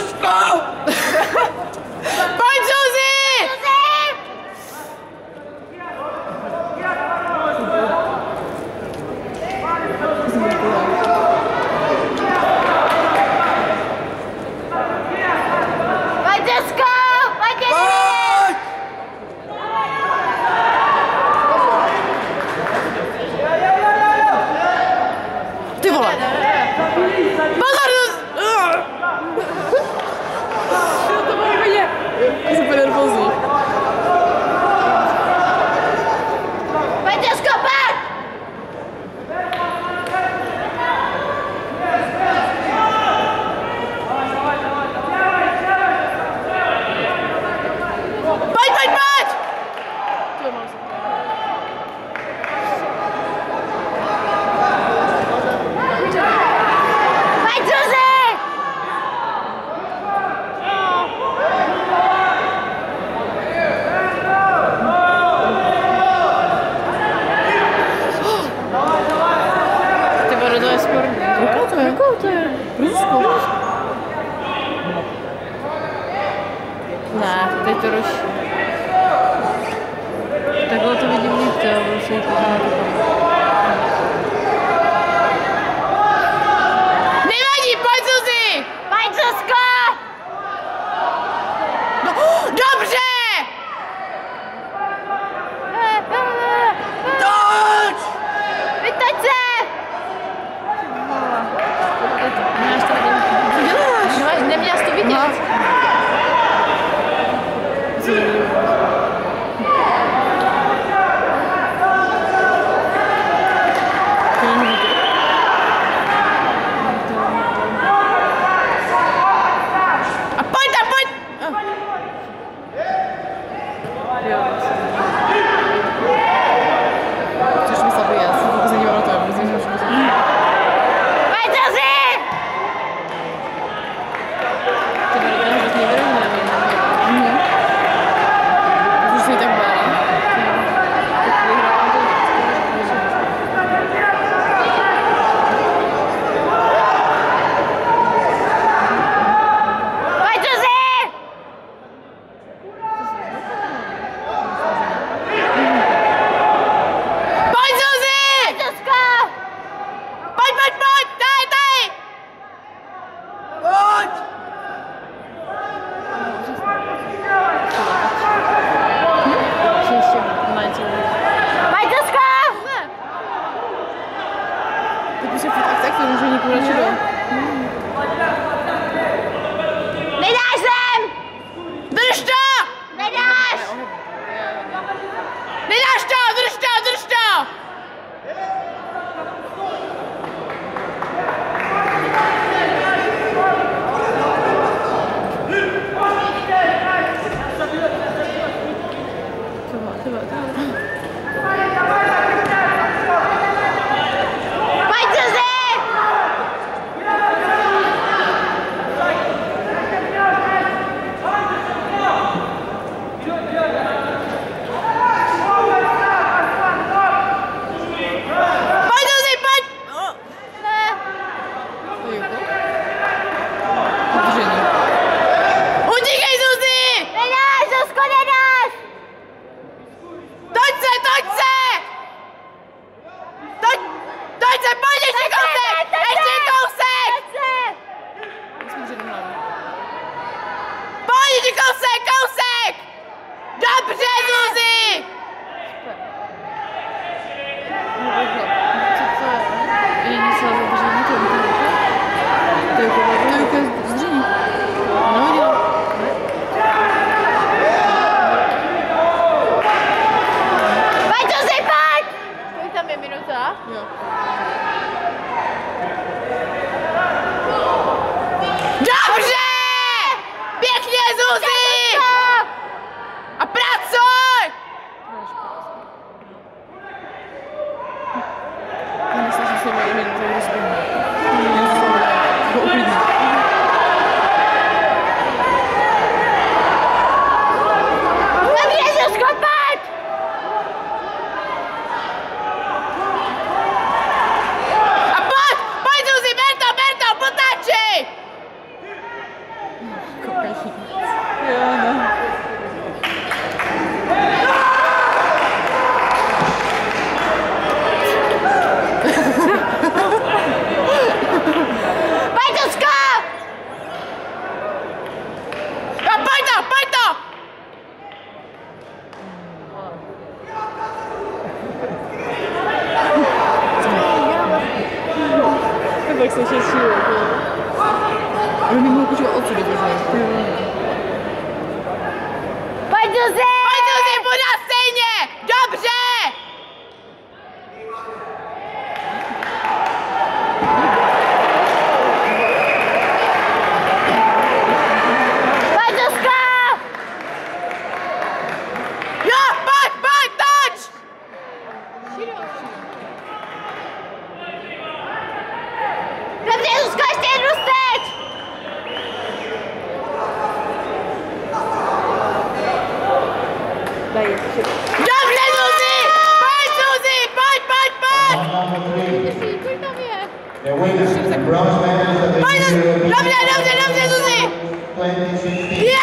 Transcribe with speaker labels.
Speaker 1: Go. Круто.
Speaker 2: Круто.
Speaker 1: Круто. Да, ты это роща. Так вот увидим лифт, а вы все это jak se šetří. Jo, nemůžu oči do odsud,
Speaker 2: Pojď do zem! Pojď do zem,
Speaker 1: budu stejně! Dobře!
Speaker 3: The winners,
Speaker 1: the bronze
Speaker 3: medalist of the Biden!
Speaker 1: Dobrze, dobrze, dobrze,
Speaker 3: 2016.
Speaker 1: Yeah!